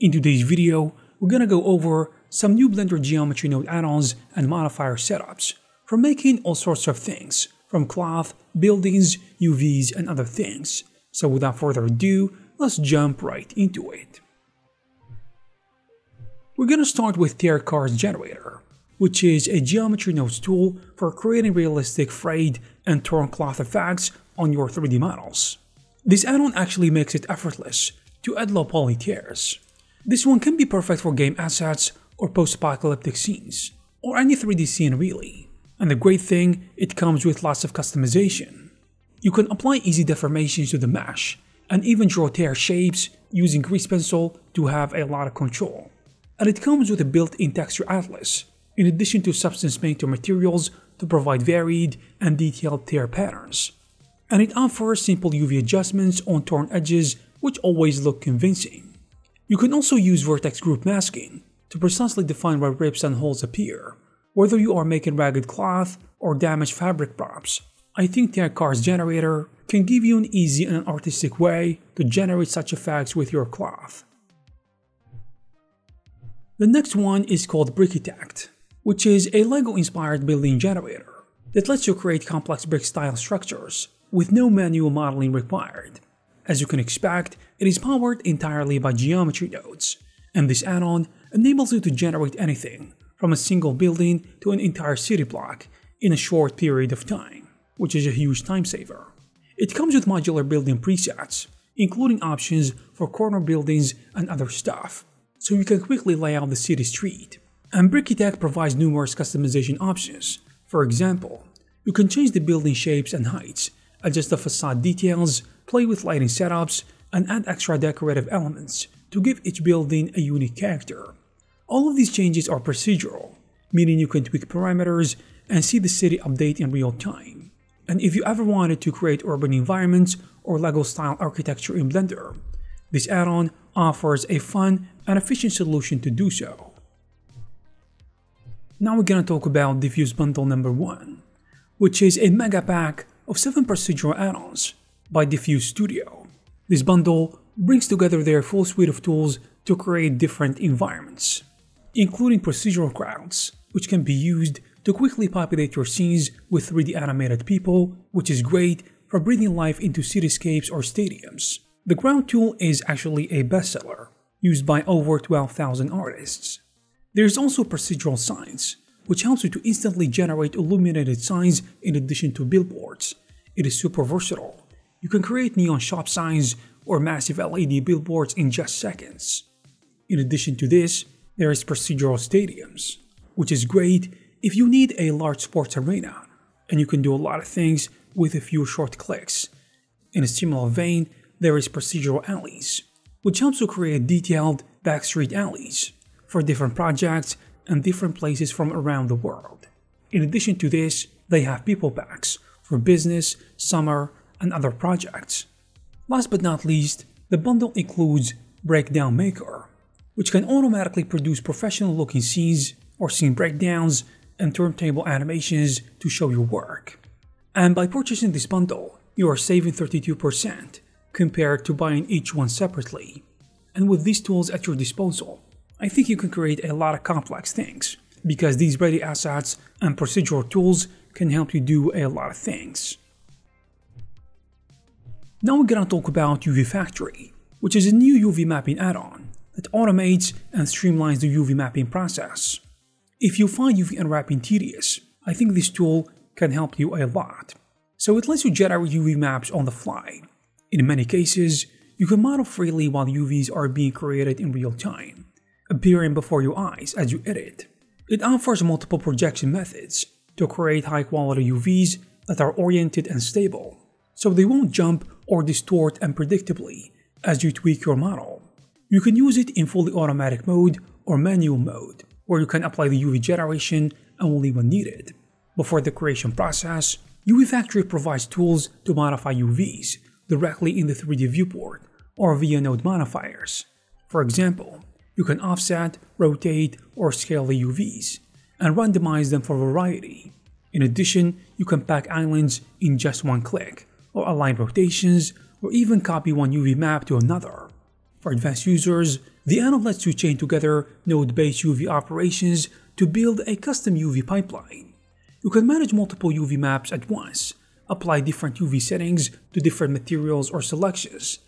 In today's video, we're gonna go over some new Blender Geometry Node add-ons and modifier setups for making all sorts of things, from cloth, buildings, UVs, and other things. So without further ado, let's jump right into it. We're gonna start with Tear Cards Generator, which is a geometry nodes tool for creating realistic frayed and torn cloth effects on your 3D models. This add-on actually makes it effortless to add low poly tears. This one can be perfect for game assets or post-apocalyptic scenes, or any 3D scene really. And the great thing, it comes with lots of customization. You can apply easy deformations to the mesh, and even draw tear shapes using grease pencil to have a lot of control. And it comes with a built-in texture atlas, in addition to substance painter materials to provide varied and detailed tear patterns. And it offers simple UV adjustments on torn edges which always look convincing. You can also use vertex group masking to precisely define where rips and holes appear, whether you are making ragged cloth or damaged fabric props. I think the Cards Generator can give you an easy and artistic way to generate such effects with your cloth. The next one is called Brickitect, which is a LEGO-inspired building generator that lets you create complex brick-style structures with no manual modeling required. As you can expect, it is powered entirely by geometry nodes, and this add-on enables you to generate anything from a single building to an entire city block in a short period of time, which is a huge time saver. It comes with modular building presets, including options for corner buildings and other stuff, so you can quickly lay out the city street. And Brickitect provides numerous customization options. For example, you can change the building shapes and heights, adjust the facade details, play with lighting setups, and add extra decorative elements to give each building a unique character. All of these changes are procedural, meaning you can tweak parameters and see the city update in real time. And if you ever wanted to create urban environments or LEGO style architecture in Blender, this add-on offers a fun and efficient solution to do so. Now we're gonna talk about Difffuse Bundle number 1, which is a mega pack of 7 procedural add-ons by Difffuse Studio. This bundle brings together their full suite of tools to create different environments, including procedural crowds, which can be used to quickly populate your scenes with 3D animated people, which is great for breathing life into cityscapes or stadiums. The ground tool is actually a bestseller, used by over 12,000 artists. There's also procedural signs, which helps you to instantly generate illuminated signs in addition to billboards. It is super versatile. You can create neon shop signs or massive LED billboards in just seconds. In addition to this, there is procedural stadiums, which is great if you need a large sports arena, and you can do a lot of things with a few short clicks. In a similar vein, there is procedural alleys, which helps you create detailed backstreet alleys for different projects and different places from around the world. In addition to this, they have people packs for business, summer, and other projects. Last but not least, the bundle includes Breakdown Maker, which can automatically produce professional looking scenes or scene breakdowns and turntable animations to show your work. And by purchasing this bundle, you are saving 32% compared to buying each one separately. And with these tools at your disposal, I think you can create a lot of complex things, because these ready assets and procedural tools can help you do a lot of things. Now we're gonna talk about UV Factory, which is a new UV mapping add-on that automates and streamlines the UV mapping process. If you find UV unwrapping tedious, I think this tool can help you a lot. So it lets you generate UV maps on the fly. In many cases, you can model freely while UVs are being created in real time, appearing before your eyes as you edit. It offers multiple projection methods, to create high quality UVs that are oriented and stable, so they won't jump or distort unpredictably as you tweak your model. You can use it in fully automatic mode or manual mode, where you can apply the UV generation only when needed. Before the creation process, UV Factory provides tools to modify UVs directly in the 3D viewport or via node modifiers. For example, you can offset, rotate, or scale the UVs, and randomize them for variety. In addition, you can pack islands in just one click, or align rotations, or even copy one UV map to another. For advanced users, The add-on lets you chain together node-based UV operations to build a custom UV pipeline. You can manage multiple UV maps at once, apply different UV settings to different materials or selections,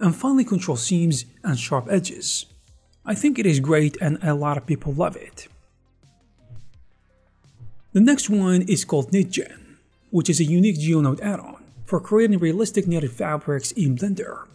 and finally control seams and sharp edges. I think it is great and a lot of people love it. The next one is called KnitGen, which is a unique GeoNode add-on for creating realistic knitted fabrics in Blender.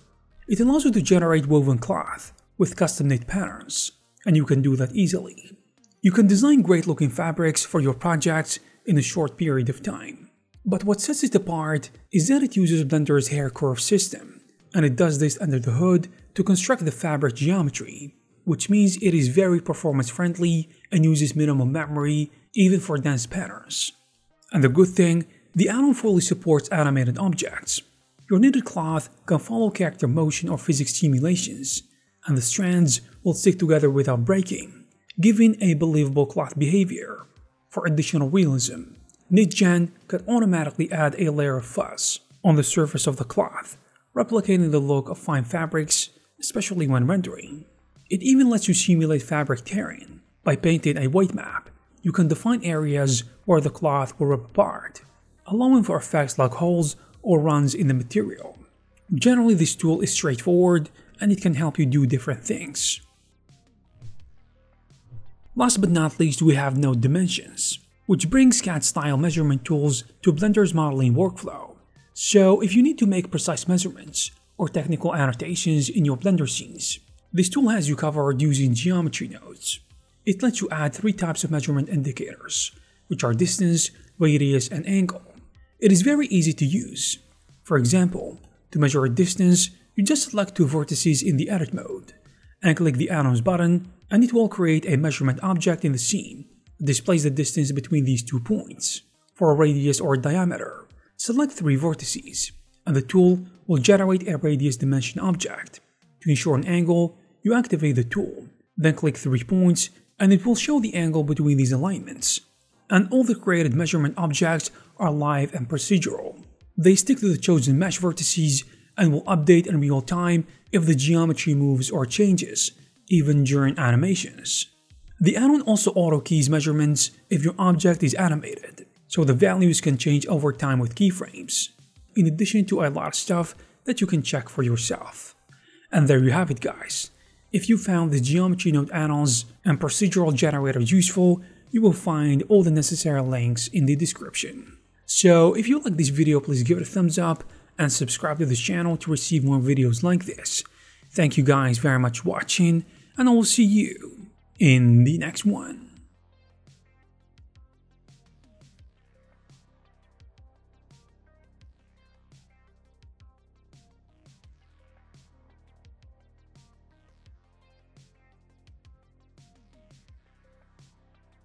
It allows you to generate woven cloth with custom knit patterns, and you can do that easily. You can design great looking fabrics for your projects in a short period of time. But what sets it apart is that it uses Blender's hair curve system, and it does this under the hood to construct the fabric geometry, which means it is very performance friendly and uses minimal memory even for dense patterns. And the good thing, the add-on fully supports animated objects. Your knitted cloth can follow character motion or physics simulations, and the strands will stick together without breaking, giving a believable cloth behavior. For additional realism, KnitGen can automatically add a layer of fuzz on the surface of the cloth, replicating the look of fine fabrics, especially when rendering. It even lets you simulate fabric tearing by painting a white map you can define areas where the cloth will rip apart, allowing for effects like holes or runs in the material. Generally this tool is straightforward and it can help you do different things. Last but not least we have Node Dimensions, which brings CAD style measurement tools to Blender's modeling workflow. So if you need to make precise measurements or technical annotations in your Blender scenes, this tool has you covered using geometry nodes. It lets you add three types of measurement indicators, which are distance, radius, and angle. It is very easy to use. For example, to measure a distance, you just select two vertices in the edit mode, and click the add-ons button, and it will create a measurement object in the scene displays the distance between these two points. For a radius or diameter, select three vertices, and the tool will generate a radius dimension object. To ensure an angle, you activate the tool, then click three points and it will show the angle between these alignments. And all the created measurement objects are live and procedural. They stick to the chosen mesh vertices and will update in real time if the geometry moves or changes, even during animations. The add-on also auto-keys measurements if your object is animated, so the values can change over time with keyframes, in addition to a lot of stuff that you can check for yourself. And there you have it guys. If you found the geometry node add-ons and procedural generators useful, you will find all the necessary links in the description. So if you like this video, please give it a thumbs up and subscribe to this channel to receive more videos like this. Thank you guys very much for watching, and I will see you in the next one.